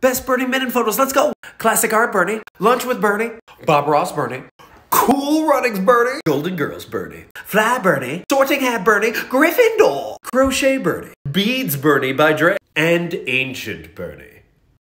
Best Bernie Mitten photos, let's go. Classic art Bernie. Lunch with Bernie. Bob Ross Bernie. Cool runnings Bernie. Golden Girls Bernie. Fly Bernie. Sorting Hat Bernie. Gryffindor. Crochet Bernie. Beads Bernie by Dre. And Ancient Bernie.